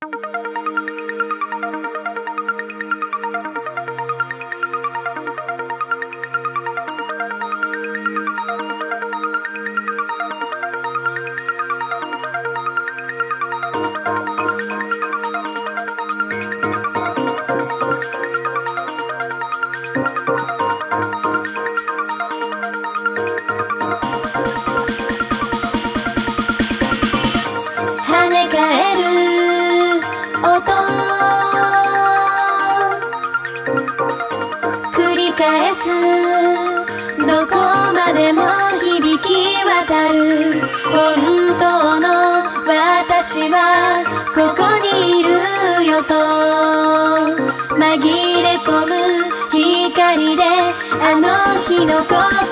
Bye. meu coração.